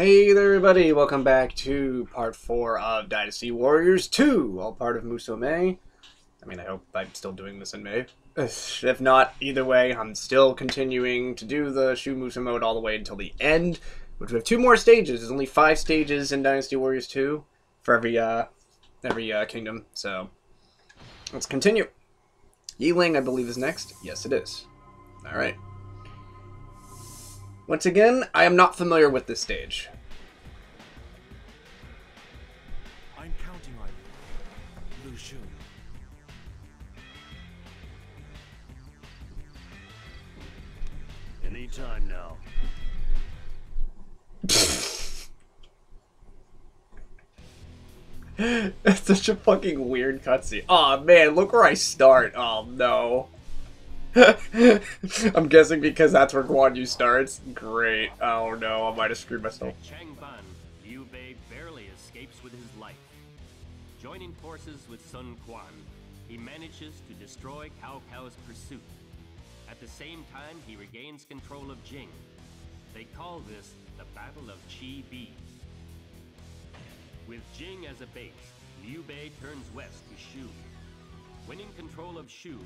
Hey there everybody, welcome back to part 4 of Dynasty Warriors 2, all part of Musou May. I mean, I hope I'm still doing this in May. If not, either way, I'm still continuing to do the Shu Musou mode all the way until the end, which we have two more stages. There's only five stages in Dynasty Warriors 2 for every, uh, every, uh, kingdom, so let's continue. Yiling, I believe, is next. Yes, it is. Alright. Once again, I am not familiar with this stage. That's such a fucking weird cutscene. Oh man, look where I start. Oh no. I'm guessing because that's where Guan Yu starts. Great. Oh no, I might have screwed myself. Changban, Liu Bei barely escapes with his life. Joining forces with Sun Quan, he manages to destroy Cao Cao's pursuit. At the same time, he regains control of Jing. They call this the Battle of Qi Bi. With Jing as a base, Liu Bei turns west to Shu. Winning control of Shu,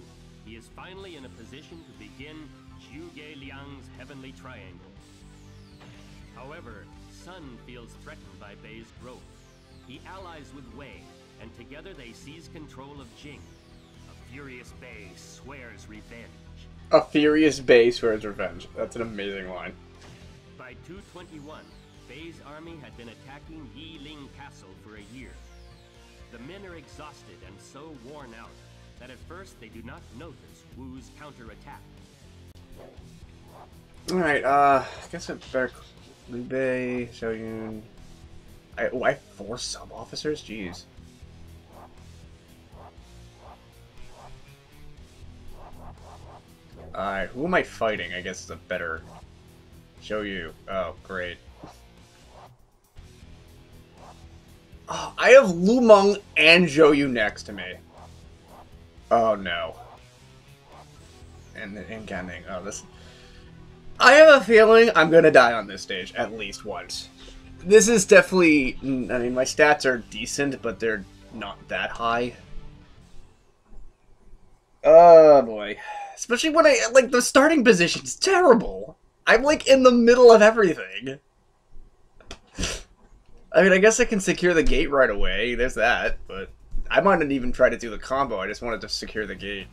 he is finally in a position to begin Zhuge Liang's Heavenly Triangle. However, Sun feels threatened by Bei's growth. He allies with Wei, and together they seize control of Jing. A furious Bei swears revenge. A furious for his revenge. That's an amazing line. By 221, Fei's army had been attacking Yiling Castle for a year. The men are exhausted and so worn out that at first they do not notice Wu's counterattack. Alright, uh, I guess it's better. Liu Bei, Zhao Yun. I, oh, I have four sub officers? Jeez. Alright, who am I fighting? I guess is a better. Show you. Oh, great. Oh, I have Lu Meng and Zhou Yu next to me. Oh no. And Gan Ning. Oh, this. I have a feeling I'm gonna die on this stage at least once. This is definitely. Mm, I mean, my stats are decent, but they're not that high. Oh boy. Especially when I like the starting position's terrible. I'm like in the middle of everything. I mean, I guess I can secure the gate right away. There's that, but I might not even try to do the combo. I just wanted to secure the gate.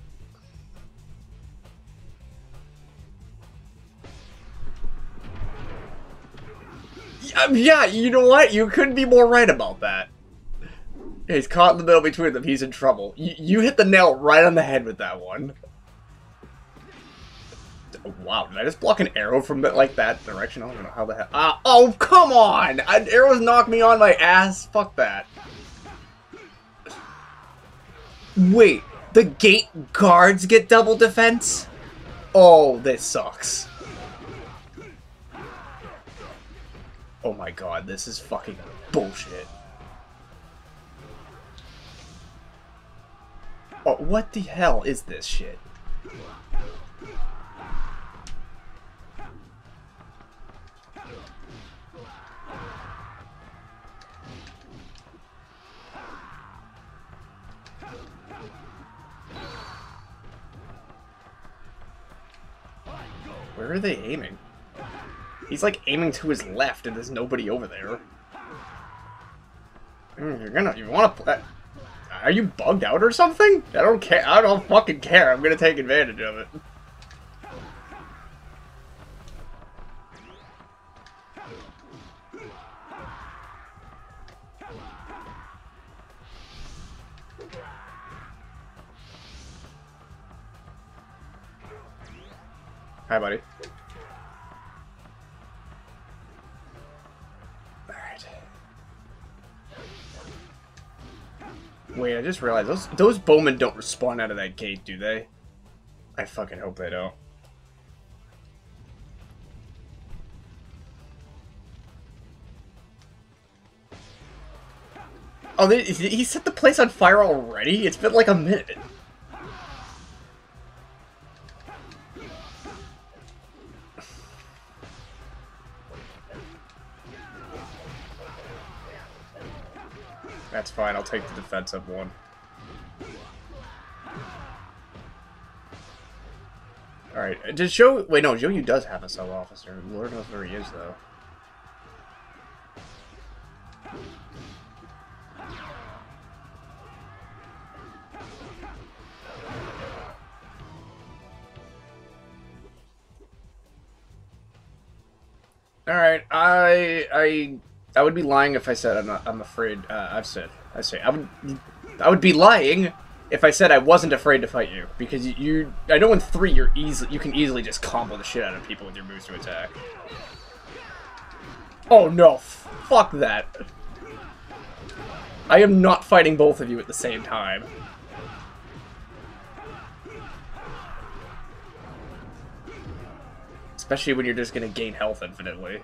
Yeah, um, Yeah, you know what? You couldn't be more right about that. He's caught in the middle between them. He's in trouble. You, you hit the nail right on the head with that one. Wow, did I just block an arrow from that, like that direction? I don't know how the hell. Ah, oh, come on! Arrows knocked me on my ass. Fuck that. Wait, the gate guards get double defense? Oh, this sucks. Oh my god, this is fucking bullshit. Oh, what the hell is this shit? Where are they aiming? He's like aiming to his left and there's nobody over there. Mm, You're gonna, you wanna play? Are you bugged out or something? I don't care, I don't fucking care, I'm gonna take advantage of it. Just realized those those bowmen don't respawn out of that gate, do they? I fucking hope they don't. Oh, they, he set the place on fire already? It's been like a minute. Take the defensive one. Alright, did Show... Wait, no, Joe does have a sub-officer. Lord knows where he is, though. All right, I I I would be lying if I said I'm not, I'm afraid. Uh, I've said I say I would I would be lying if I said I wasn't afraid to fight you because you, you I know in three you're easy you can easily just combo the shit out of people with your moves to attack. Oh no, fuck that. I am not fighting both of you at the same time. Especially when you're just gonna gain health infinitely.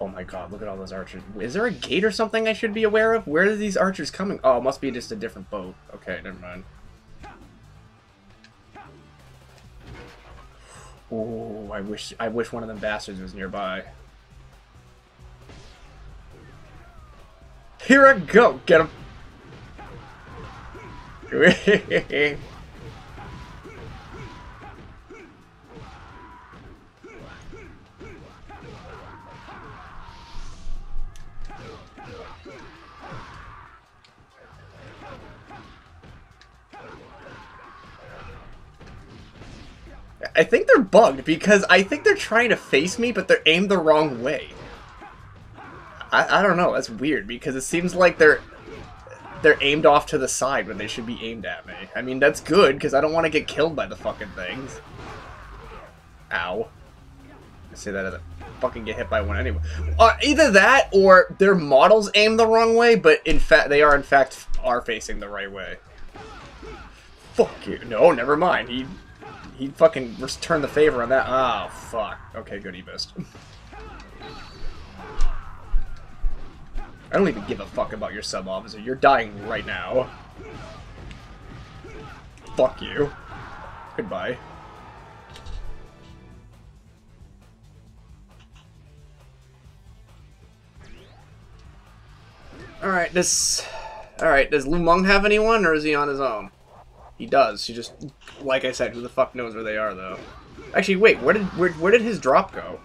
Oh my god, look at all those archers. Is there a gate or something I should be aware of? Where are these archers coming? Oh, it must be just a different boat. Okay, never mind. Oh, I wish I wish one of them bastards was nearby. Here I go! Get him! I think they're bugged because I think they're trying to face me, but they're aimed the wrong way. I, I don't know. That's weird because it seems like they're they're aimed off to the side when they should be aimed at me. I mean, that's good, because I don't want to get killed by the fucking things. Ow. I say that as I fucking get hit by one anyway. Uh, either that, or their models aim the wrong way, but in fact, they are in fact are facing the right way. Fuck you. No, never mind. He he fucking returned the favor on that. Oh, fuck. Okay, good, he missed. I don't even give a fuck about your sub-officer. You're dying right now. Fuck you. Goodbye. Alright, this... Alright, does Lu Meng have anyone, or is he on his own? He does. He just... Like I said, who the fuck knows where they are, though. Actually, wait, where did where, where did his drop go?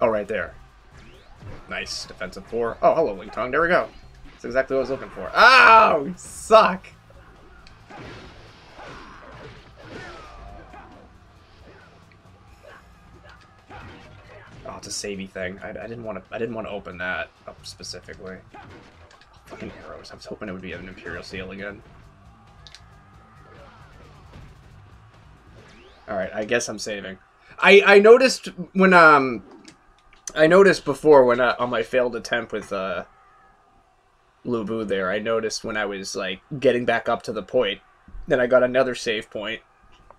Oh, right there. Nice. Defensive four. Oh, hello, Ling Tong. There we go. That's exactly what I was looking for. Oh, You suck! Oh, it's a savey thing. I, I didn't want to. I didn't want to open that up specifically. Fucking arrows. I was hoping it would be an Imperial Seal again. All right. I guess I'm saving. I I noticed when um I noticed before when I, on my failed attempt with uh, Lu Bu there, I noticed when I was like getting back up to the point, then I got another save point.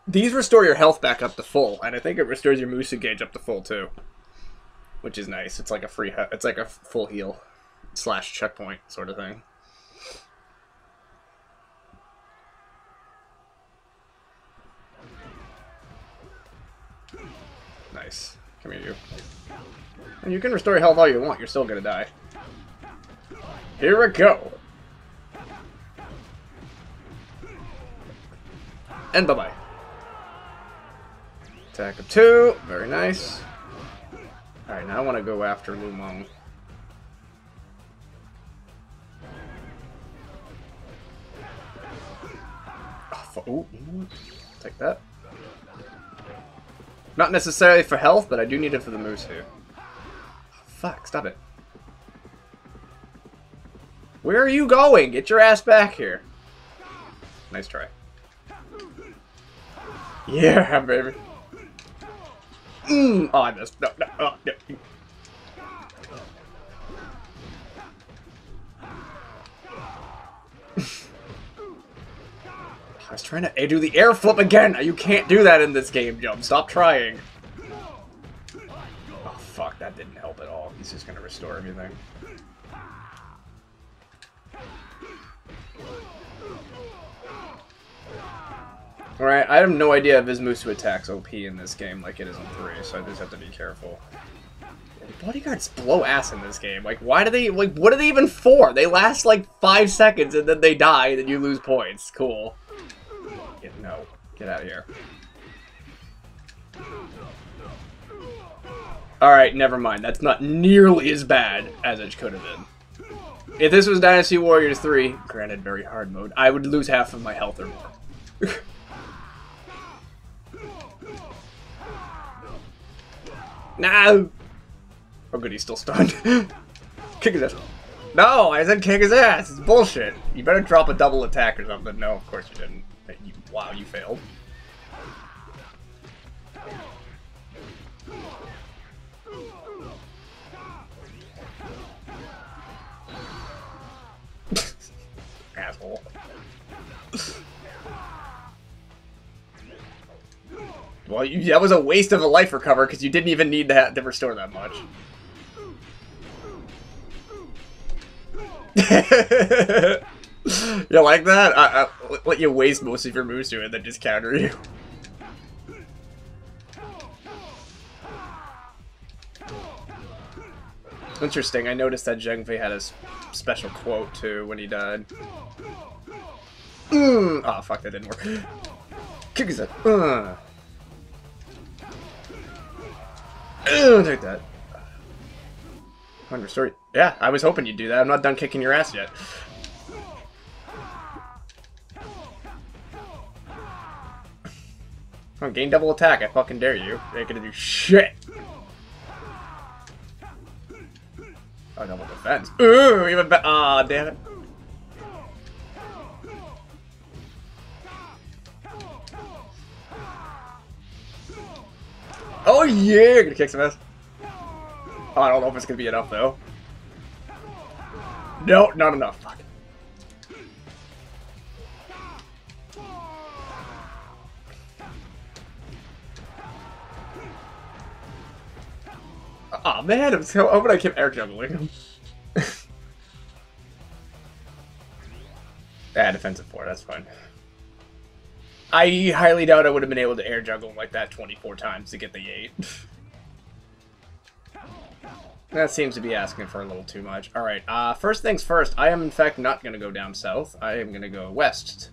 These restore your health back up to full, and I think it restores your Musou gauge up to full too, which is nice. It's like a free, it's like a full heal slash checkpoint sort of thing. Nice. Come here, you. And you can restore health all you want, you're still gonna die. Here we go! And bye-bye. Attack of two, very nice. Alright, now I want to go after Lu Meng. Ah, oh, ooh, take that. Not necessarily for health, but I do need it for the moose here. Fuck, stop it. Where are you going? Get your ass back here. Nice try. Yeah, baby. Mm. Oh, I missed. No, no, oh, no. I was trying to do the air flip again. You can't do that in this game, Jump. Stop trying. Oh, fuck. That didn't help at all. He's just to restore everything. Alright, I have no idea if his Musou attack's OP in this game like it is in 3, so I just have to be careful. Bodyguards blow ass in this game. Like, why do they, like, what are they even for? They last, like, five seconds and then they die and then you lose points. Cool. Yeah, no. Get out of here. Alright, never mind. That's not nearly as bad as it could have been. If this was Dynasty Warriors 3, granted very hard mode, I would lose half of my health or more. no! Oh good, he's still stunned. kick his ass. No, I said kick his ass. It's bullshit. You better drop a double attack or something. No, of course you didn't. You, wow, you failed. Asshole. well, you, that was a waste of a life recover because you didn't even need to, to restore that much. you like that? I, I, let you waste most of your moves to it, then just counter you. Interesting. I noticed that Zhang Fei had a special quote too when he died. Mm. Oh fuck, that didn't work. Kick his head. Uh. Uh, take that. Understory. Yeah, I was hoping you'd do that. I'm not done kicking your ass yet. Oh, gain double attack. I fucking dare you. You ain't gonna do shit. Oh, double defense. Ooh, even better. Aw, damn it. Oh yeah, gonna kick some ass. Oh, I don't know if it's gonna be enough though. No, not enough. Fuck. Oh, man, I'm so hoping I keep air juggling him. ah, defensive four, that's fine. I highly doubt I would have been able to air juggle like that 24 times to get the 8. that seems to be asking for a little too much. Alright, uh, first things first, I am in fact not going to go down south. I am going to go west.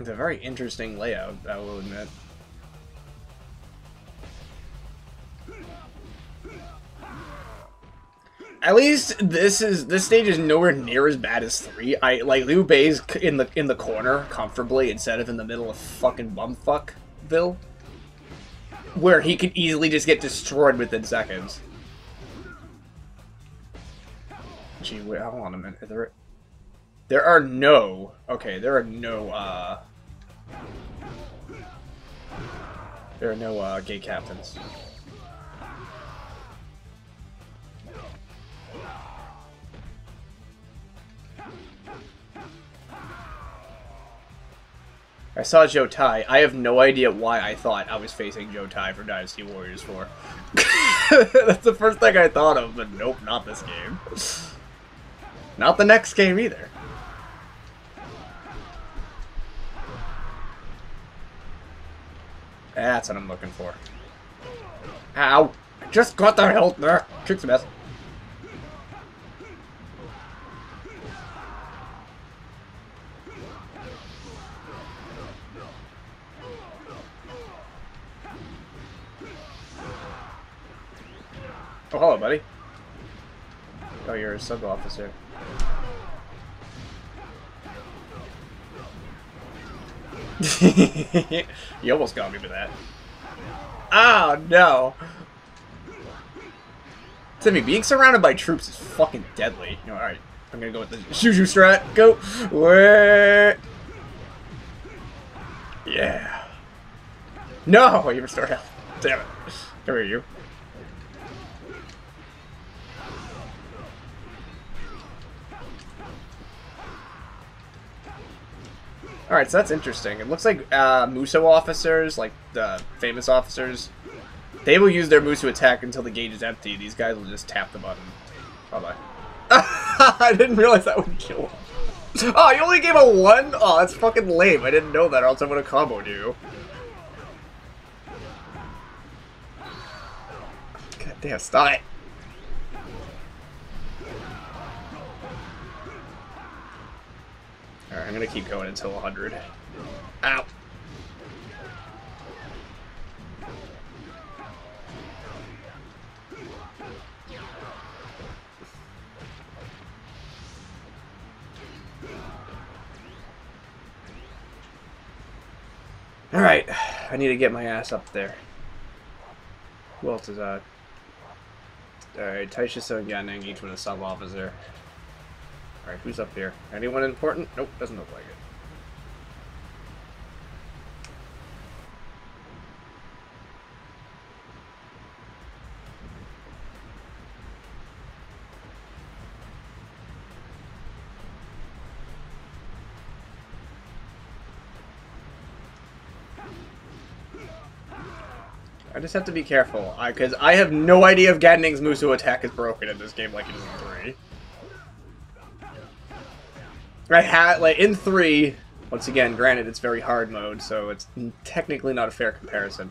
It's a very interesting layout, I will admit. At least this is this stage is nowhere near as bad as three. I like Liu Bei's in the in the corner comfortably instead of in the middle of fucking bumfuckville, where he could easily just get destroyed within seconds. Gee, wait, hold on a minute. There, there are no. Okay, there are no. uh... There are no uh, gay captains. I saw Zhou Tai. I have no idea why I thought I was facing Zhou Tai for Dynasty Warriors 4. That's the first thing I thought of, but nope, not this game. Not the next game either. That's what I'm looking for. Ow! Just got the health there! Kick some ass. Oh, hello, buddy. Oh, you're a sub-officer. you almost got me with that. Oh, no. Timmy, being surrounded by troops is fucking deadly. Alright, I'm gonna go with the Juju strat. Go! Where? Yeah. No! You restored health. Damn it. Come here, you. Alright, so that's interesting. It looks like uh, Musou officers, like the famous officers, they will use their Musou attack until the gauge is empty. These guys will just tap the button. Bye-bye. I didn't realize that would kill him. Oh, you only gave a one? Oh, that's fucking lame. I didn't know that, or else I would have comboed you. God damn, stop it. Alright, I'm gonna keep going until 100. Ow. Alright, I need to get my ass up there. Who else is that? Alright, Taisha Yanning, each one a sub-officer. Alright, who's up here? Anyone important? Nope, doesn't look like it. I just have to be careful, because I, I, have no idea if Gatning's Musou attack is broken in this game like it is in 3. I had, like, in 3, once again, granted, it's very hard mode, so it's technically not a fair comparison.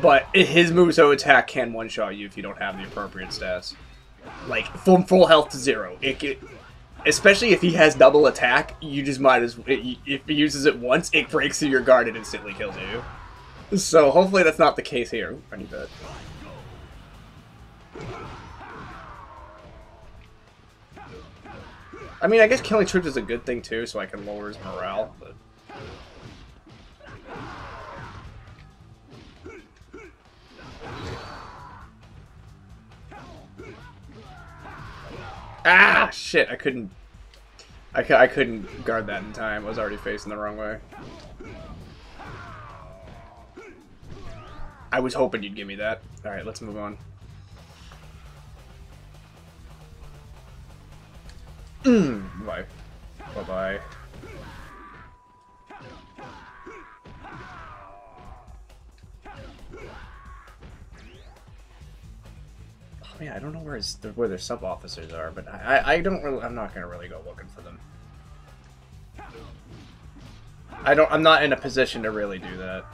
But his Musou attack can one-shot you if you don't have the appropriate stats. Like, from full health to zero. It, it, especially if he has double attack, you just might as... If he uses it once, it breaks through your guard and instantly kills you. So hopefully that's not the case here. I need that. I mean, I guess killing troops is a good thing too, so I can lower his morale, but... Ah, shit, I couldn't... I, I couldn't guard that in time. I was already facing the wrong way. I was hoping you'd give me that. Alright, let's move on. Mm, bye. Bye-bye. Oh yeah, I don't know where his, where their sub officers are, but I I don't really I'm not gonna really go looking for them. I don't I'm not in a position to really do that.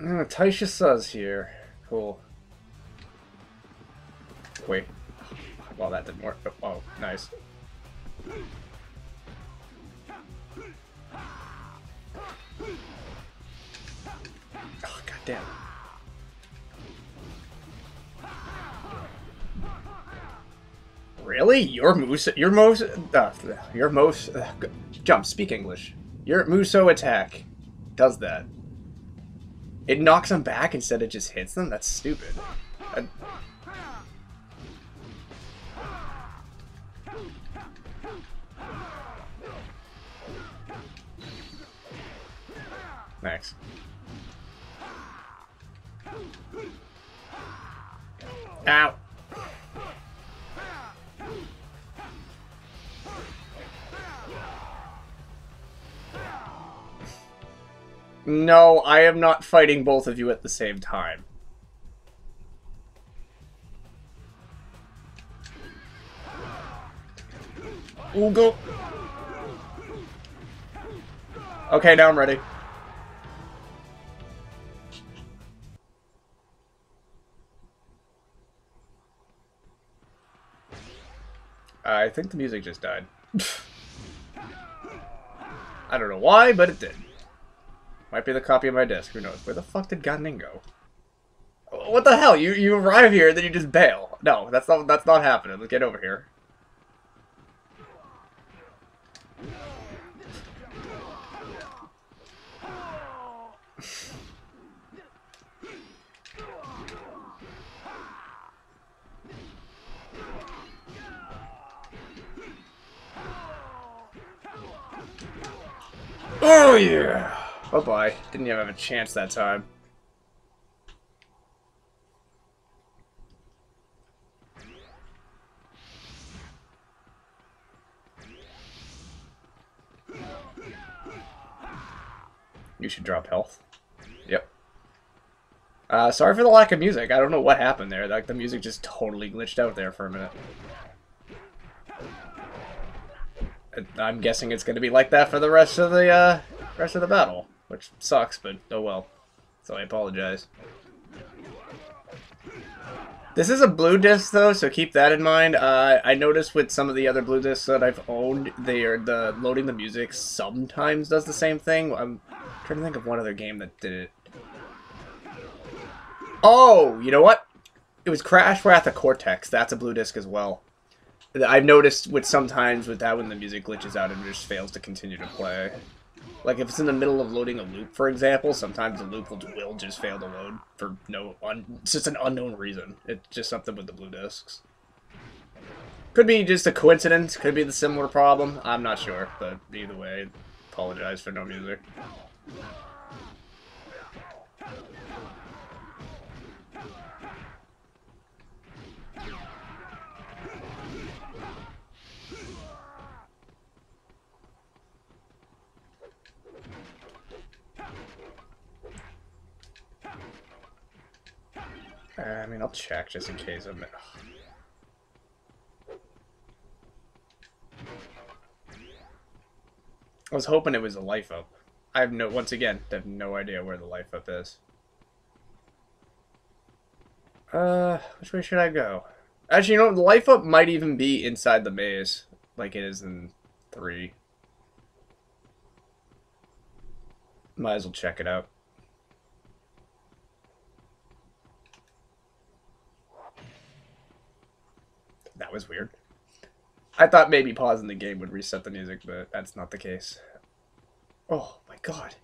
Uh, Taisha says here. Cool. Wait. Well, that didn't work. Oh, nice. Oh, goddamn. Really? Your Musou, your most, uh, your most, uh, jump, speak English. Your Musou attack does that. It knocks them back instead of just hits them? That's stupid. I... Ow. No, I am not fighting both of you at the same time. Go. Okay, now I'm ready. I think the music just died. I don't know why, but it did. Might be the copy of my disc. Who knows? Where the fuck did Gan Ning go? What the hell? You you arrive here, and then you just bail. No, that's not that's not happening. Let's get over here. oh yeah! Oh boy, didn't even have a chance that time. You should drop health. Yep. Uh, sorry for the lack of music. I don't know what happened there. Like the music just totally glitched out there for a minute. I'm guessing it's going to be like that for the rest of the uh, rest of the battle, which sucks, but oh well. So I apologize. This is a blue disc though, so keep that in mind. Uh, I noticed with some of the other blue discs that I've owned, they are the loading the music sometimes does the same thing. I'm trying to think of one other game that did it. Oh, you know what? It was Crash Wrath of Cortex. That's a blue disc as well. I've noticed with sometimes with that when the music glitches out and just fails to continue to play. Like if it's in the middle of loading a loop, for example, sometimes the loop will, will just fail to load for no un, it's just an unknown reason. It's just something with the blue discs. Could be just a coincidence. Could be the similar problem. I'm not sure, but either way, apologize for no music. I mean, I'll check just in case I'm... I was hoping it was a life up. I have no, once again, I have no idea where the life up is. Uh, which way should I go? Actually, you know, the life up might even be inside the maze, like it is in 3. Might as well check it out. That was weird. I thought maybe pausing the game would reset the music, but that's not the case. Oh my god.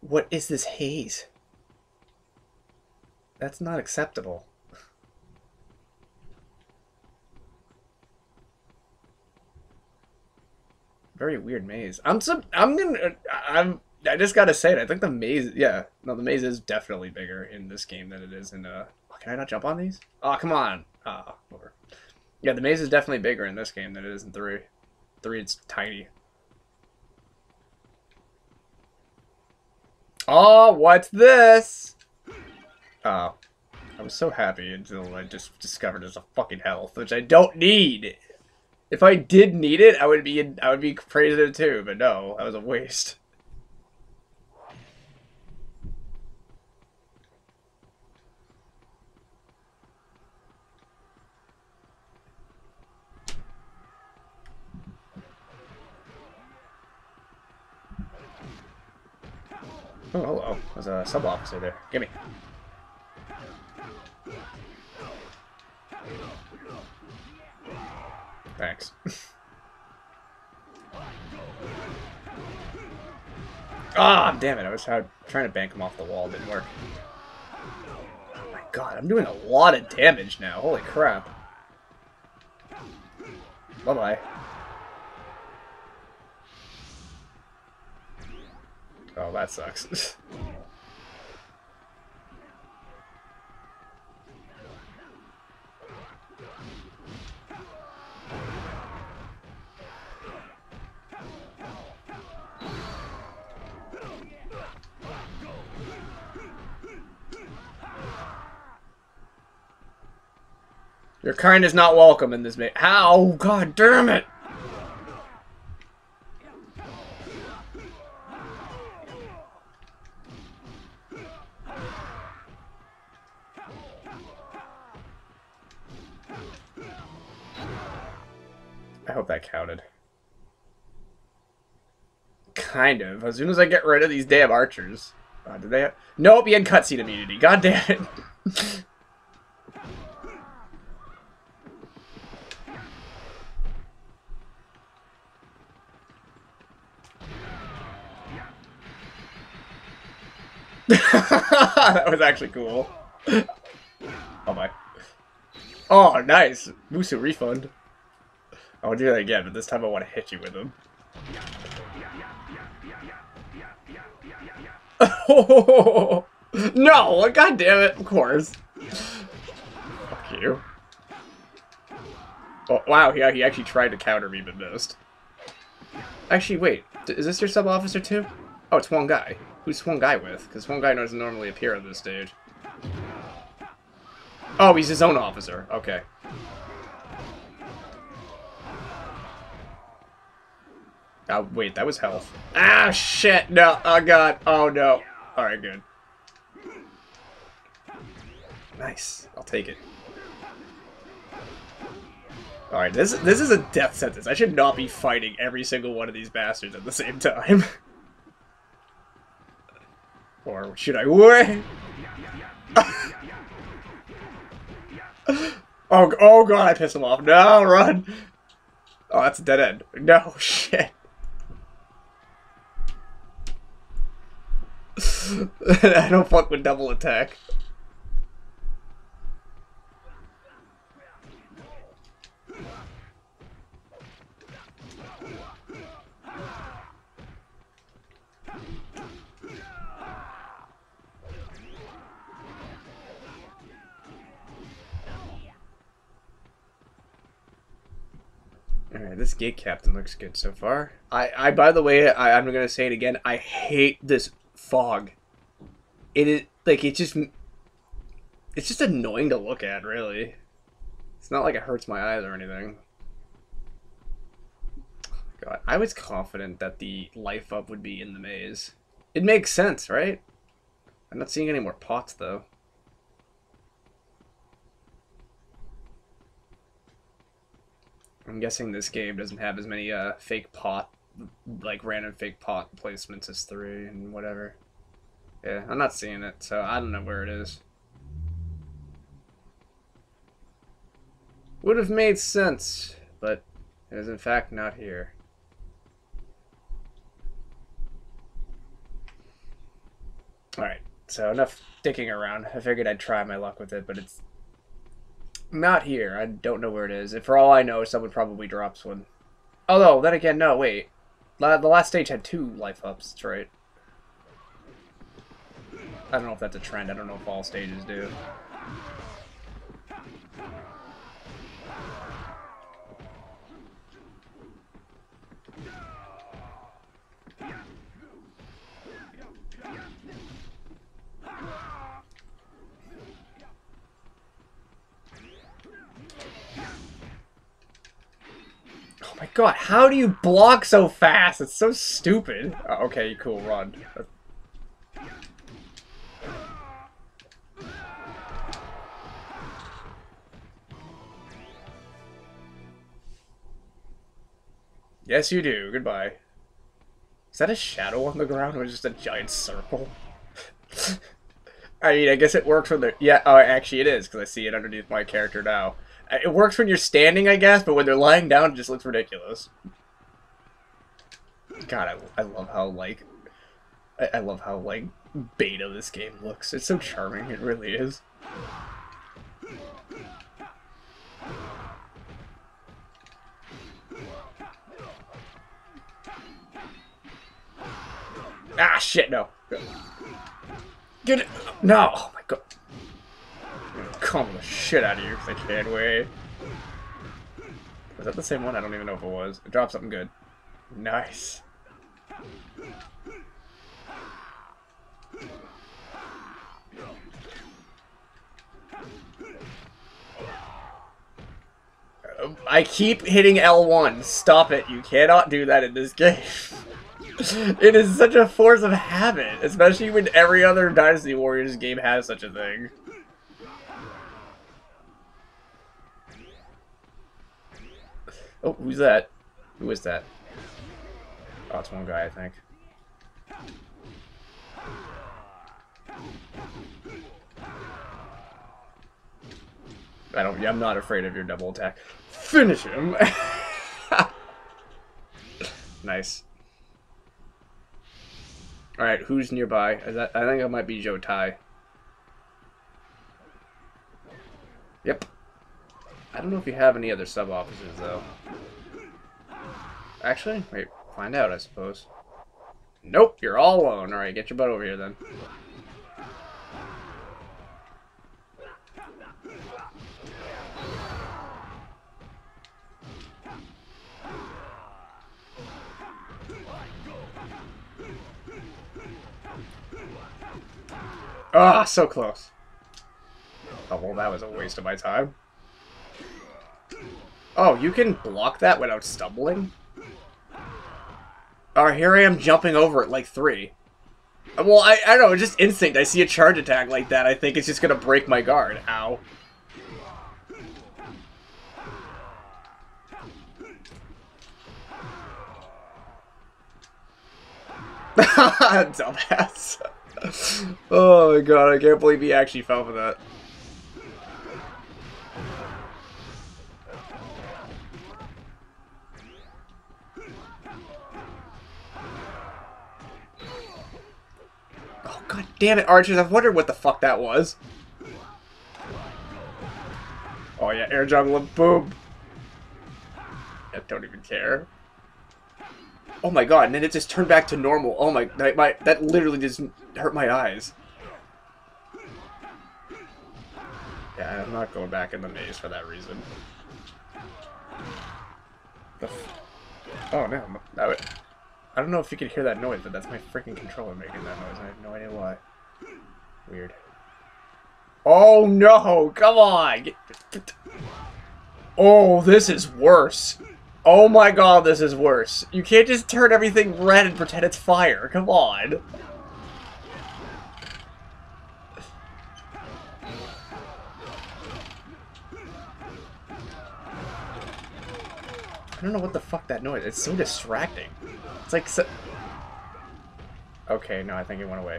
What is this haze? That's not acceptable. Very weird maze. I'm some. I'm gonna. I'm. I just gotta say it. I think the maze. Yeah. No, the maze is definitely bigger in this game than it is in. Uh. Can I not jump on these? Oh, come on. Ah, oh, over. Yeah, the maze is definitely bigger in this game than it is in 3. 3, it's tiny. Oh, what's this? Oh. I was so happy until I just discovered there's a fucking health, which I don't need. If I did need it, I would be I would be it too, but no, that was a waste. Oh, hello. There's a sub-officer there. Gimme. Thanks. Ah, oh, damn it. I was trying to bank him off the wall. Didn't work. Oh my god, I'm doing a lot of damage now. Holy crap. Bye-bye. Oh, that sucks. Your kind is not welcome in this mate. How? God damn it! Kind of. As soon as I get rid of these damn archers. Uh, did they have... Nope, he had cutscene immunity. God damn it. that was actually cool. Oh my. Oh, nice. Musou refund. I want to do that again, but this time I want to hit you with them. no! God damn it! Of course. Fuck you. Oh wow! Yeah, he actually tried to counter me but missed. Actually, wait. Is this your sub officer too? Oh, it's Huang Gai. Who's Huang Gai with? Because Huang Gai doesn't normally appear on this stage. Oh, he's his own officer. Okay. Oh, wait, that was health. Ah, shit, no, oh god, oh no. Alright, good. Nice, I'll take it. Alright, this, this is a death sentence. I should not be fighting every single one of these bastards at the same time. or should I wait? oh, oh god, I pissed him off. No, run! Oh, that's a dead end. No, shit. I don't fuck with double attack. Alright, this gate captain looks good so far. I, I by the way, I, I'm gonna say it again, I hate this fog. It is, like, it just, it's just annoying to look at, really. It's not like it hurts my eyes or anything. God, I was confident that the life up would be in the maze. It makes sense, right? I'm not seeing any more pots, though. I'm guessing this game doesn't have as many uh, fake pot, like random fake pot placements as 3 and whatever. Yeah, I'm not seeing it, so I don't know where it is. Would have made sense, but it is in fact not here. Alright, so enough dicking around. I figured I'd try my luck with it, but it's not here. I don't know where it is. And for all I know, someone probably drops one. Although, then again, no, wait. The last stage had two life ups, that's right. I don't know if that's a trend. I don't know if all stages do. Oh my god, how do you block so fast? It's so stupid. Oh, okay, cool, run. Yes, you do. Goodbye. Is that a shadow on the ground or just a giant circle? I mean, I guess it works when they're... Yeah, oh, actually it is, because I see it underneath my character now. Uh, It works when you're standing, I guess, but when they're lying down, it just looks ridiculous. God, I, I love how, like... I, I love how, like, beta this game looks. It's so charming, it really is. Ah, shit, no. Get it. No. Oh my god. Calm the shit out of you because I can't wait. Was that the same one? I don't even know if it was. Dropped something good. Nice. I keep hitting L1. Stop it. You cannot do that in this game. It is such a force of habit, especially when every other Dynasty Warriors game has such a thing. Oh, who's that? Who is that? Oh, it's Huang Gai, I think. I don't. I'm not afraid of your double attack. Finish him. nice. All right, who's nearby? I think it might be Zhou Tai. Yep. I don't know if you have any other sub officers though. Actually, wait, find out, I suppose. Nope, you're all alone. Alright, get your butt over here then. Ah, so close. Oh, well, that was a waste of my time. Oh, you can block that without stumbling? Oh, here I am jumping over it like three. Well, I, I don't know, just instinct. I see a charge attack like that. I think it's just gonna break my guard. Ow. Dumbass. Oh my god, I can't believe he actually fell for that. Oh god damn it, archers, I wondered what the fuck that was. Oh yeah, air jungle boom. I don't even care. Oh my god, and then it just turned back to normal. Oh my, my, my that literally just hurt my eyes. Yeah, I'm not going back in the maze for that reason. oh no, I don't know if you could hear that noise, but that's my freaking controller making that noise. I have no idea why. Weird. Oh no, come on! Oh, this is worse. Oh my god, this is worse. You can't just turn everything red and pretend it's fire. Come on. I don't know what the fuck that noise. It's so distracting. It's like so Okay, no, I think it went away.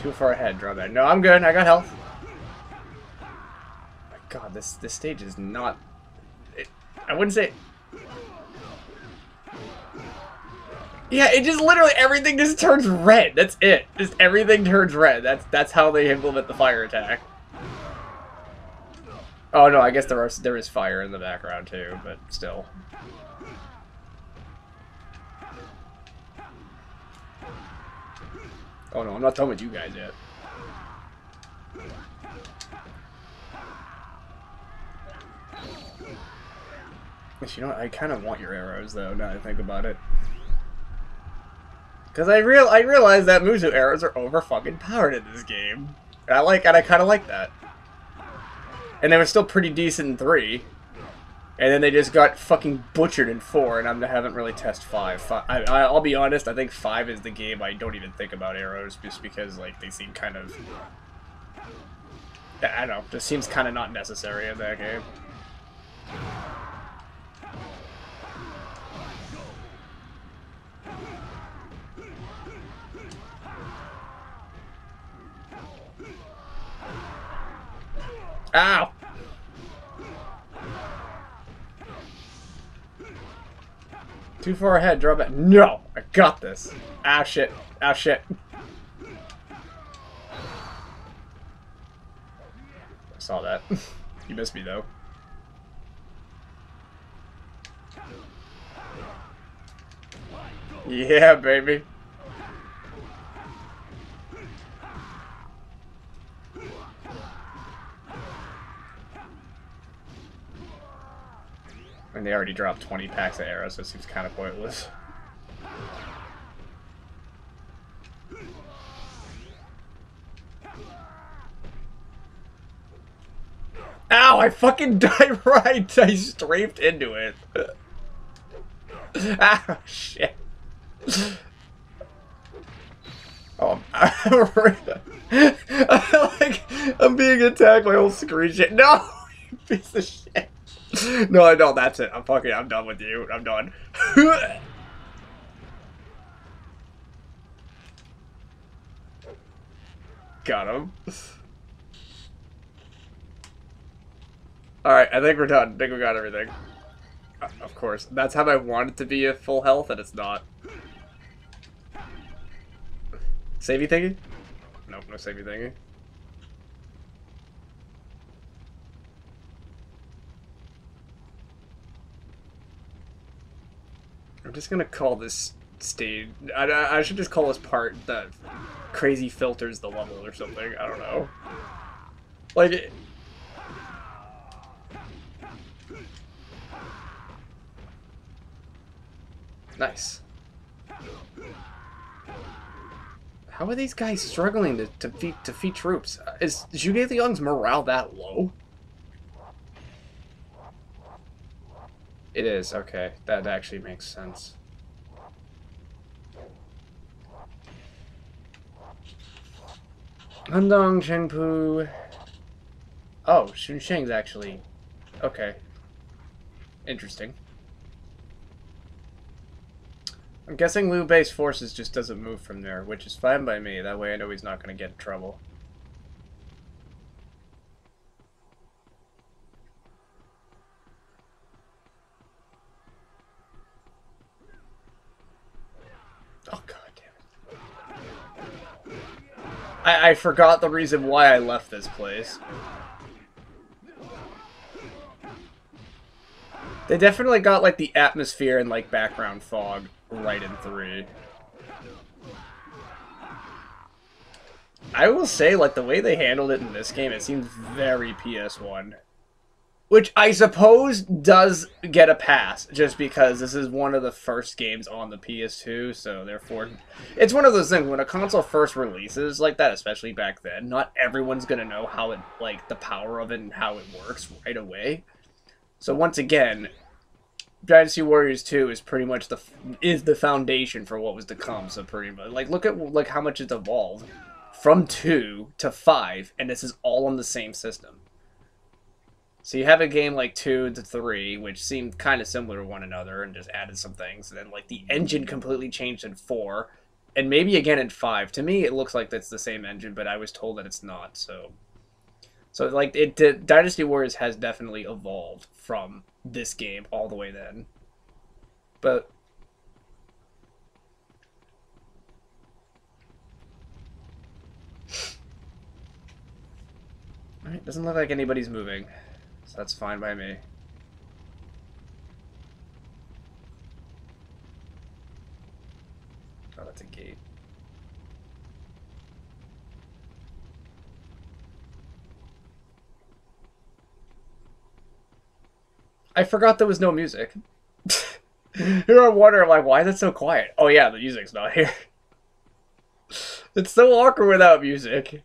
Too far ahead, draw that. No, I'm good. I got health. my god, this this stage is not I wouldn't say... Yeah, it just literally everything just turns red. That's it. Just everything turns red. That's that's how they implement the fire attack. Oh no, I guess there are there is fire in the background too, but still. Oh no, I'm not done with you guys yet. You know what? I kind of want your arrows, though, now I think about it. Because I real I realize that Musou arrows are over fucking powered in this game. And I like and I kind of like that. And they were still pretty decent in 3. And then they just got fucking butchered in 4, and I haven't really tested 5. five I, I'll be honest, I think 5 is the game I don't even think about arrows, just because, like, they seem kind of... I don't know, just seems kind of not necessary in that game. Ow! Too far ahead, drop it. No! I got this. Ah, shit. Ah, shit. I saw that. you missed me, though. Yeah, baby. And they already dropped 20 packs of arrows, so it seems kind of pointless. Ow, I fucking died right! I strafed into it. ah, shit. Oh, I'm, like, I'm being attacked by old screen shit. No! piece of shit no, I know. That's it. I'm fucking. I'm done with you. I'm done. Got him. Alright, I think we're done. I think we got everything. Uh, of course. That's how I want it to be a full health, and it's not. Savey thingy? Nope, no savey thingy. I'm just gonna call this stage. I, I should just call this part the crazy filters the level or something. I don't know. Like. It, nice. How are these guys struggling to, to defeat, defeat troops? Is Zhuge Liang's morale that low? It is, okay. That actually makes sense. Han Dang Chengpu. Oh, Shun Sheng's actually. Okay. Interesting. I'm guessing Liu Bei's forces just doesn't move from there, which is fine by me. That way I know he's not going to get in trouble. Oh god damn it. I, I forgot the reason why I left this place. They definitely got like the atmosphere and like background fog right in 3. I will say, like, the way they handled it in this game, it seems very PS1. Which I suppose does get a pass, just because this is one of the first games on the PS2, so therefore... It's one of those things, when a console first releases like that, especially back then, not everyone's gonna know how it, like, the power of it and how it works right away. So once again, Dynasty Warriors 2 is pretty much the is the foundation for what was to come. So pretty much, like look at like how much it's evolved from 2 to 5 and this is all on the same system. So you have a game like 2 to 3 which seemed kind of similar to one another and just added some things and then like the engine completely changed in 4 and maybe again in 5. To me it looks like that's the same engine, but I was told that it's not. So so like it Dynasty Warriors has definitely evolved from this game all the way then. But Alright, doesn't look like anybody's moving. So that's fine by me. Oh, that's a gate. I forgot there was no music. Here I'm wondering, like, why is it so quiet? Oh yeah, the music's not here. it's so awkward without music.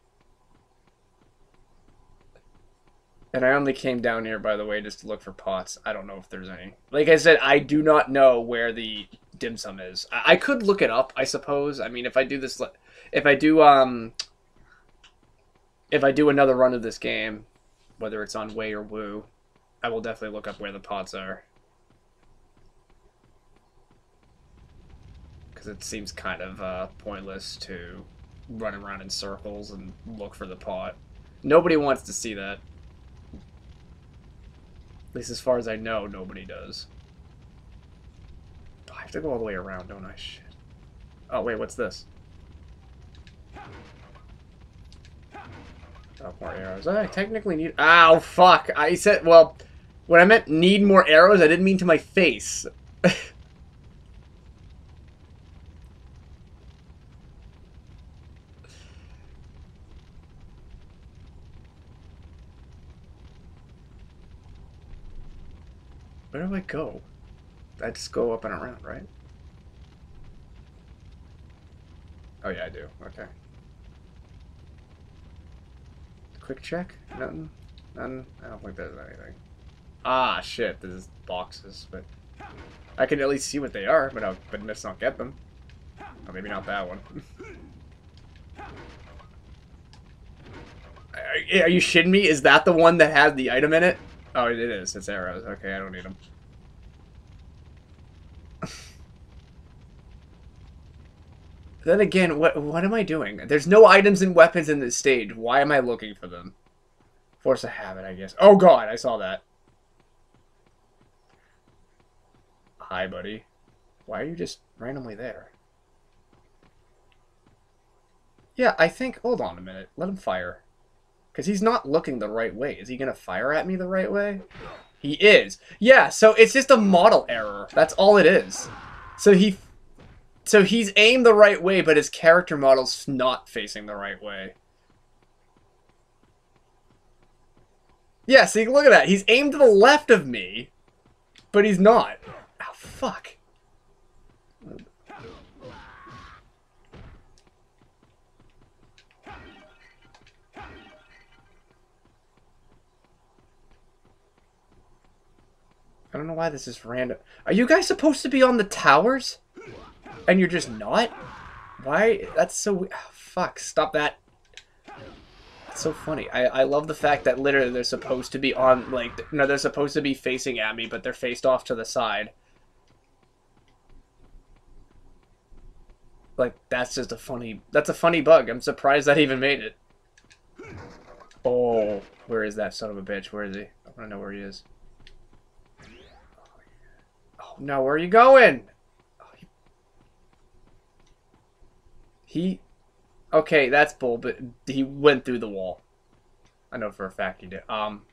And I only came down here, by the way, just to look for pots. I don't know if there's any. Like I said, I do not know where the dim sum is. I, I could look it up, I suppose. I mean, if I do this, if I do, um, if I do another run of this game, whether it's on Wei or Wu, I will definitely look up where the pots are. Because it seems kind of uh, pointless to run around in circles and look for the pot. Nobody wants to see that. Least as far as I know, nobody does. Oh, I have to go all the way around, don't I? Shit. Oh, wait, what's this? Oh, more arrows. I technically need... Ow, fuck! I said, well... When I meant need more arrows, I didn't mean to my face. Where do I go? I just go up and around, right? Oh yeah, I do. Okay. Quick check? Nothing? None? I don't think there's anything. Ah, shit, there's boxes, but I can at least see what they are, but I'll, but let's not get them. Oh, maybe not that one. are, are you shitting me? Is that the one that has the item in it? Oh, it is. It's arrows. Okay, I don't need them. then again, what what am I doing? There's no items and weapons in this stage. Why am I looking for them? Force a habit, I guess. Oh god, I saw that. Hi, buddy. Why are you just randomly there? Yeah, I think... Hold on a minute. Let him fire. Because he's not looking the right way. Is he going to fire at me the right way? He is. Yeah, so it's just a model error. That's all it is. So he... so he's aimed the right way, but his character model's not facing the right way. Yeah, see, look at that. He's aimed to the left of me, but he's not. Oh, fuck. I don't know why this is random. Are you guys supposed to be on the towers? And you're just not? Why? That's so... Oh, fuck, stop that. It's so funny. I, I love the fact that literally they're supposed to be on, like, no, they're supposed to be facing at me, but they're faced off to the side. Like, that's just a funny, that's a funny bug. I'm surprised that even made it. Oh, where is that son of a bitch? Where is he? I want to know where he is. No, where are you going? He... he... Okay, that's bull, but he went through the wall. I know for a fact he did. Um...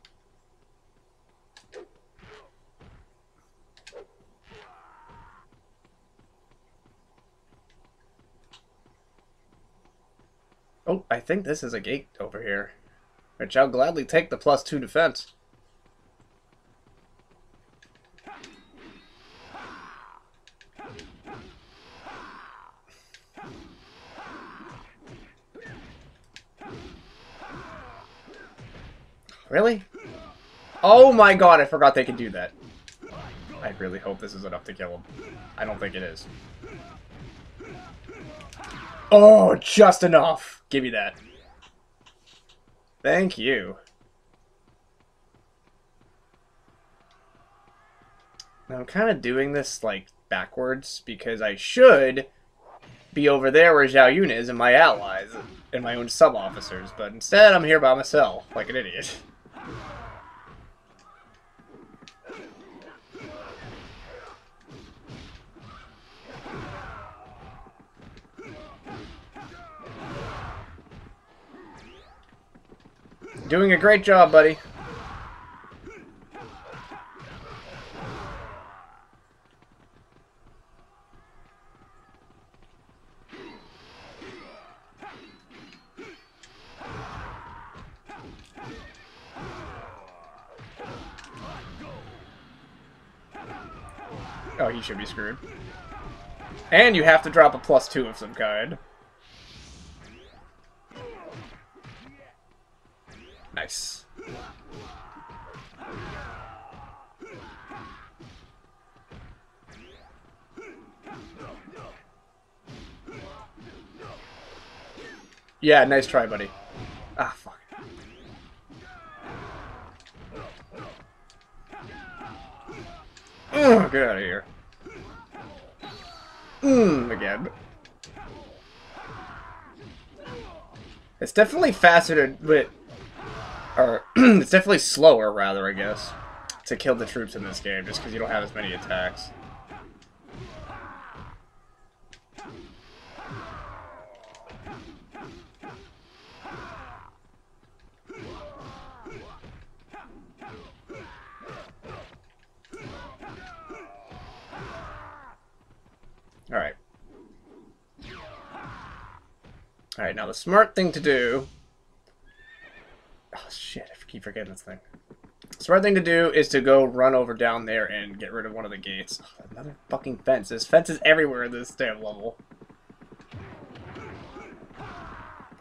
Oh, I think this is a gate over here. Which I'll gladly take the plus two defense. Really? Oh my god, I forgot they could do that. I really hope this is enough to kill him. I don't think it is. Oh, just enough. Give me that. Thank you. Now, I'm kind of doing this, like, backwards, because I should be over there where Zhao Yun is and my allies and my own sub-officers, but instead I'm here by myself, like an idiot. Doing a great job, buddy. And you have to drop a plus two of some kind. Nice. Yeah, nice try, buddy. Ah, fuck. Ugh, get out of here. Mmm, again. It's definitely faster to, but or it's definitely slower, rather, I guess, to kill the troops in this game, just because you don't have as many attacks. Alright. Alright, now the smart thing to do Oh, shit, I keep forgetting this thing. Smart thing to do is to go run over down there and get rid of one of the gates. Oh, another fucking fence. There's fences everywhere in this damn level.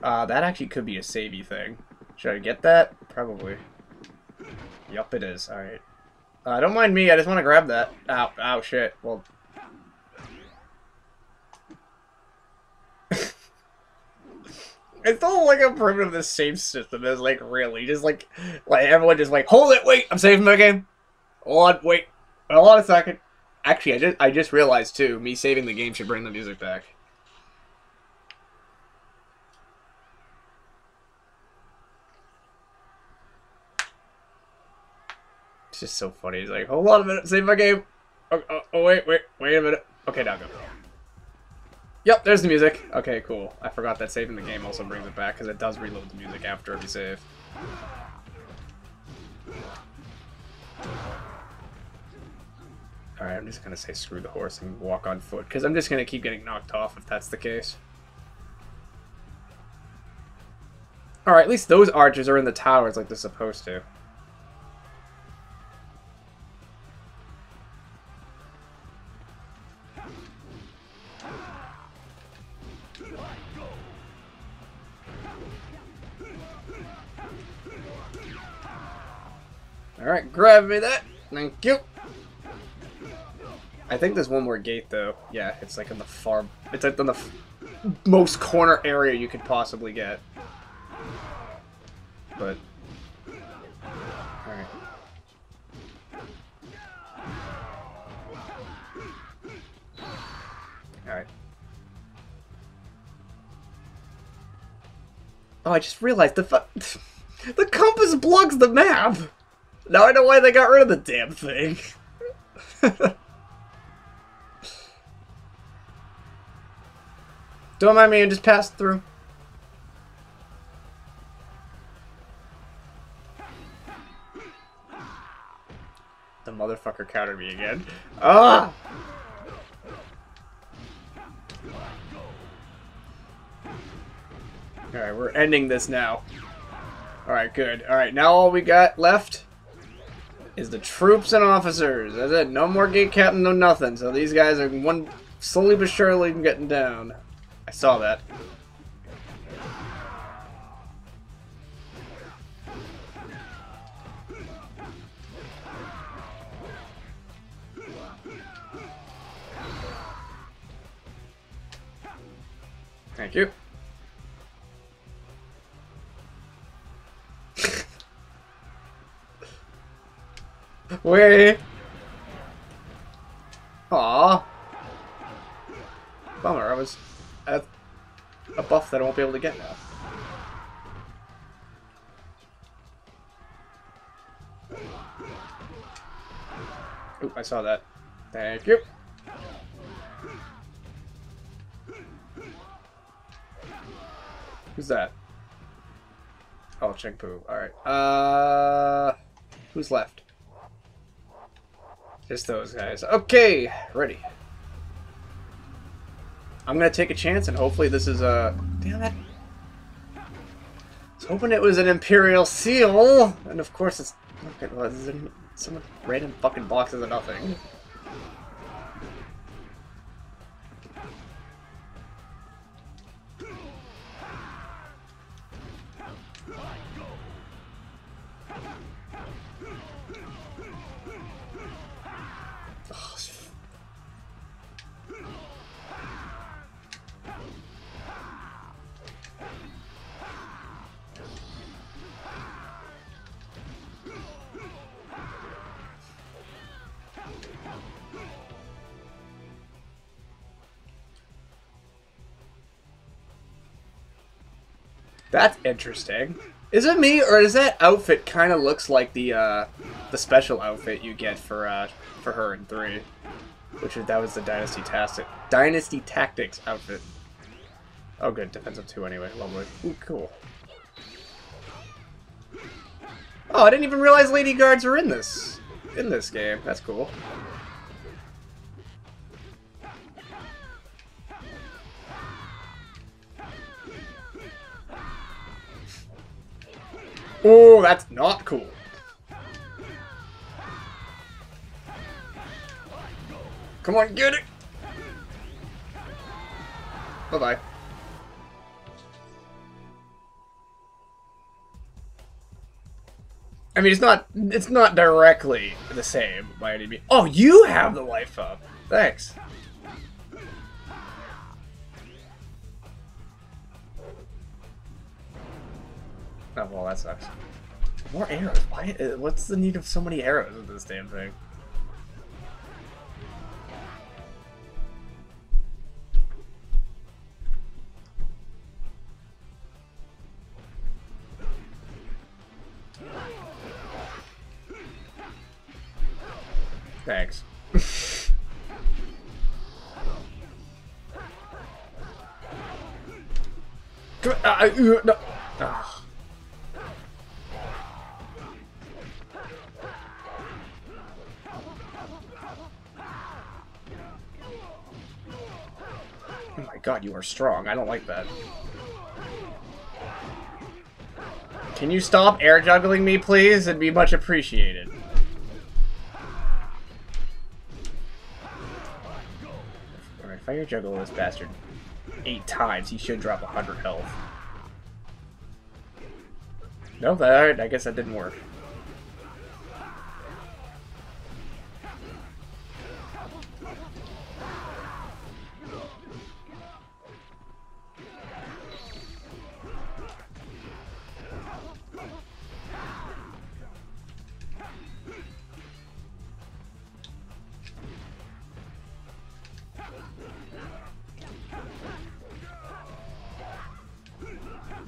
Uh, that actually could be a savey thing. Should I get that? Probably. Yup, it is. Alright. Uh, don't mind me, I just want to grab that. Ow, ow, shit. Well, It's all like a primitive the same system as like really just like like everyone just like hold it wait I'm saving my game. Hold on wait hold on a second. Actually I just I just realized too me saving the game should bring the music back. It's just so funny he's like hold on a minute save my game. Oh, oh, oh wait wait wait a minute. Okay now go Yep, there's the music. Okay, cool. I forgot that saving the game also brings it back, because it does reload the music after every save. Alright, I'm just gonna say screw the horse and walk on foot, because I'm just gonna keep getting knocked off if that's the case. Alright, at least those archers are in the towers like they're supposed to. Alright, grab me that. Thank you. I think there's one more gate though. Yeah, it's like in the far. It's like in the most corner area you could possibly get. But. Alright. Alright. Oh, I just realized the fu- the compass blocks the map. Now I know why they got rid of the damn thing. Don't mind me, and just pass through. The motherfucker countered me again. Ah! Alright, we're ending this now. Alright, good. Alright, now all we got left is the troops and officers. That's it. No more gate captain, no nothing. So these guys are one slowly but surely getting down. I saw that. Thank you. Wait. Aww. Bummer, I was at a buff that I won't be able to get now. Oop, I saw that. Thank you. Who's that? Oh, Cheng Pu. Alright. Uh, who's left? Just those guys. Okay, ready. I'm gonna take a chance, and hopefully this is a... Damn it. I was hoping it was an Imperial Seal, and of course it's... Well, this is some random fucking boxes of nothing. That's interesting. Is it me, or does that outfit kind of looks like the uh, the special outfit you get for uh, for her in three, which that was the Dynasty Tactics Dynasty Tactics outfit. Oh, good, defensive two anyway. Lovely. Ooh, cool. Oh, I didn't even realize Lady Guards are in this in this game. That's cool. Come on, get it! Bye-bye. I mean, it's not it's not directly the same by any means. Oh, you have the life up. Thanks. Oh, well, that sucks. More arrows. Why? uh, What's the need of so many arrows with this damn thing? No. Ah. Oh my god, you are strong. I don't like that. Can you stop air juggling me, please? It'd be much appreciated. Alright, fire juggle this bastard eight times. He should drop 100 health. No, alright, I guess that didn't work.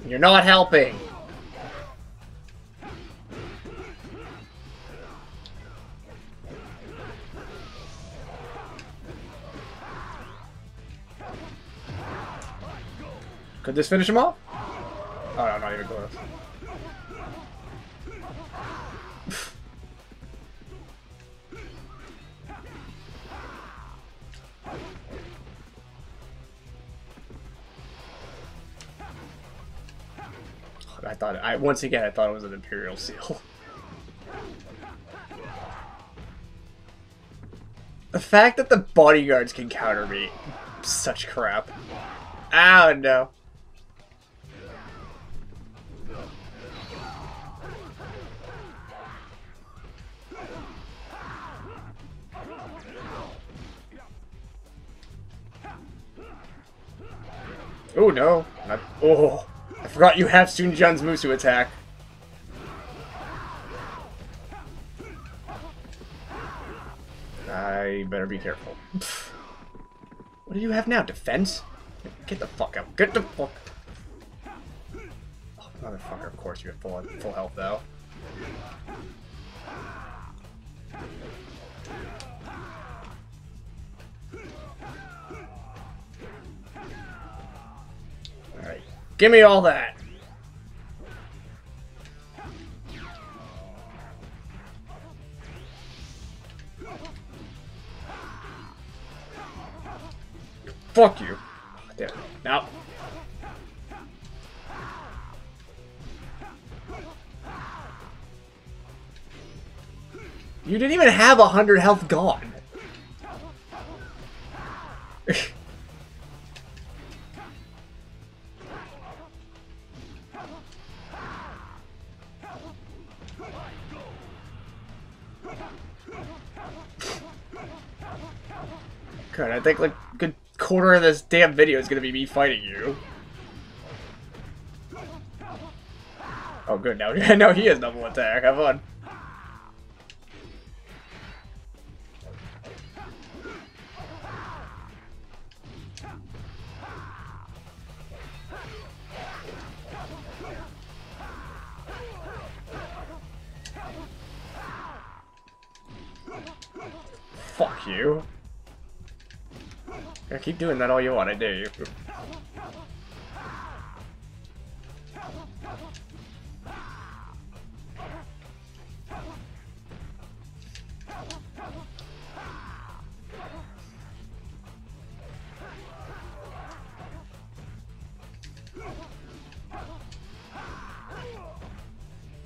You're not helping. This finish him off? Oh no, not even close. I thought I once again I thought it was an Imperial seal. The fact that the bodyguards can counter me, such crap. Oh no. No. Not, oh. I forgot you have Sun Quan's Musou attack. I better be careful. What do you have now? Defense? Get the fuck out. Get the fuck. Oh, motherfucker, of course you have full, full health though. Give me all that! Fuck you. Damn. Now. You didn't even have a hundred health gone. God, I think like a good quarter of this damn video is gonna be me fighting you. Oh, good. Now, now he has double attack. Have fun. Keep doing that all you want, I dare you.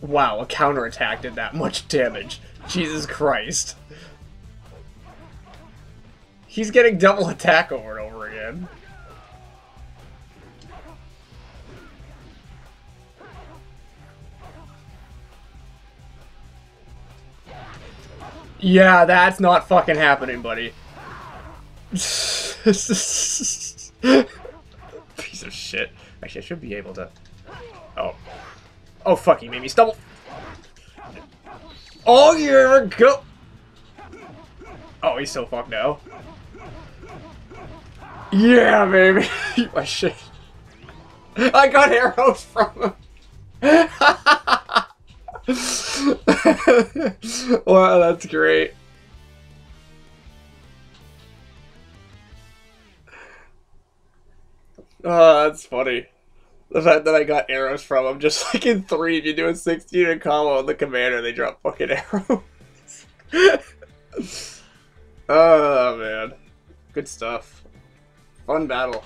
Wow, a counterattack did that much damage. Jesus Christ. He's getting double attack over and over again. Yeah, that's not fucking happening, buddy. Piece of shit. Actually, I should be able to... Oh. Oh, fuck, he made me stumble. Oh, we go. Oh, he's so fucked now. Yeah, baby. Eat my shit. I got arrows from him. wow, that's great. Oh, that's funny. The fact that I got arrows from him, just like in three, if you do a 16 in combo on the commander, they drop fucking arrows. oh, man. Good stuff. Fun battle.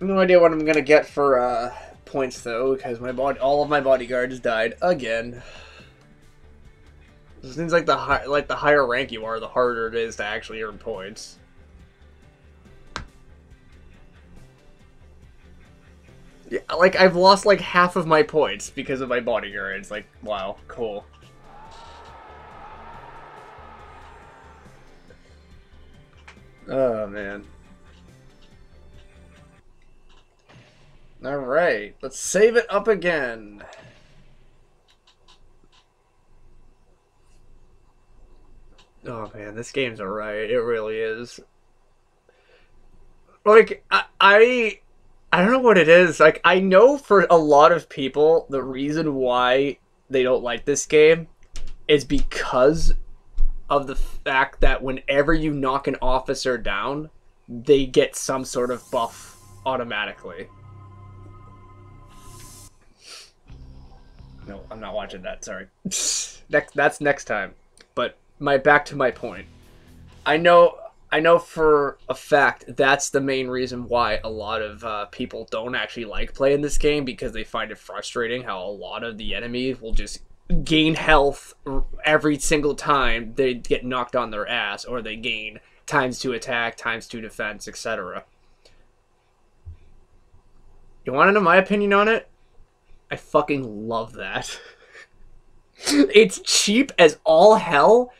No idea what I'm gonna get for uh, points though, because my body, all of my bodyguards died again. It seems like the high, like the higher rank you are, the harder it is to actually earn points. Yeah, like I've lost like half of my points because of my bodyguards. Like, wow, cool. Oh man. Alright, let's save it up again. Oh man, this game's alright. It really is. Like, I, I I don't know what it is. Like, I know for a lot of people, the reason why they don't like this game is because of the fact that whenever you knock an officer down, they get some sort of buff automatically. No, I'm not watching that. Sorry. next, that's next time. But my back to my point. I know, I know for a fact that's the main reason why a lot of uh, people don't actually like playing this game because they find it frustrating how a lot of the enemies will just gain health every single time they get knocked on their ass or they gain times two attack, times two defense, etc. You want to know my opinion on it? I fucking love that. it's cheap as all hell,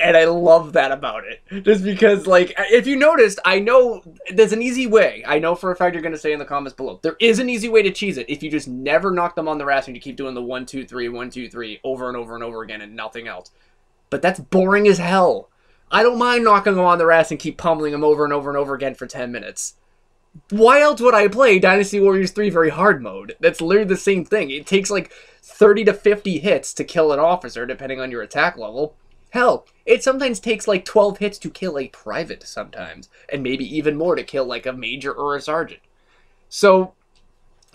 and I love that about it. Just because, like, if you noticed, I know there's an easy way. I know for a fact you're going to say in the comments below. There is an easy way to cheese it if you just never knock them on the ass and you keep doing the one, two, three, one, two, three over and over and over again and nothing else. But that's boring as hell. I don't mind knocking them on their ass and keep pummeling them over and over and over again for 10 minutes why else would I play Dynasty Warriors 3 very hard mode? That's literally the same thing. It takes like 30 to 50 hits to kill an officer, depending on your attack level. Hell, it sometimes takes like 12 hits to kill a private sometimes, and maybe even more to kill like a major or a sergeant. So,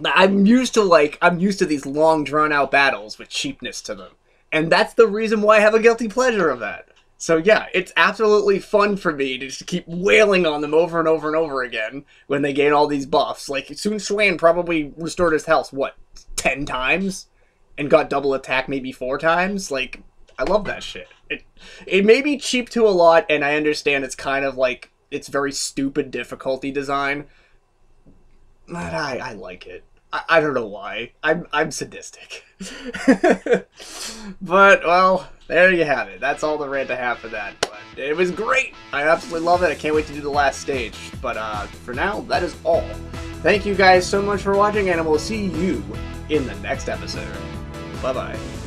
I'm used to like, I'm used to these long drawn out battles with cheapness to them. And that's the reason why I have a guilty pleasure of that. So yeah, it's absolutely fun for me to just keep wailing on them over and over and over again when they gain all these buffs. Like Sun Quan probably restored his health what ten times, and got double attack maybe four times. Like I love that shit. It it may be cheap to a lot, and I understand it's kind of like it's very stupid difficulty design, but I I like it. I, I don't know why. I'm I'm sadistic. but well, there you have it. That's all the rant I have for that. But it was great. I absolutely love it. I can't wait to do the last stage. But uh, for now, that is all. Thank you guys so much for watching, and we'll see you in the next episode. Bye bye.